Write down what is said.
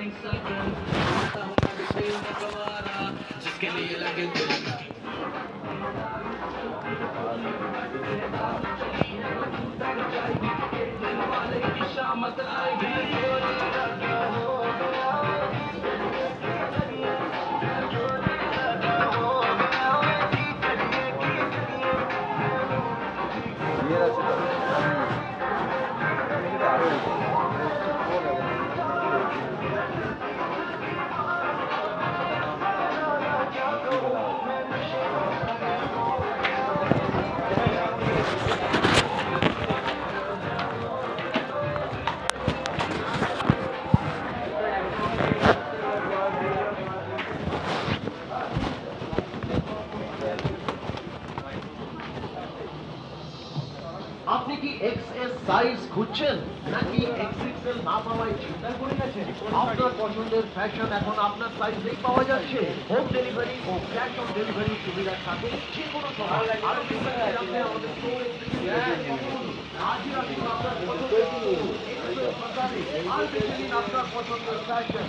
Just give me a like a. আপনি কি XS size খুঁজছেন? নাকি এক্সএক্সএল না পাওয়ায় চিন্তা করে গেছেন আপনার পছন্দের ফ্যাশন এখন আপনার সাইজেই পাওয়া যাচ্ছে। হোম ডেলিভারি ও ক্যাশ অন ডেলিভারি সুবিধার সাথে যে কোনো সময়। আরও আসুন আপনার পছন্দের ফ্যাশন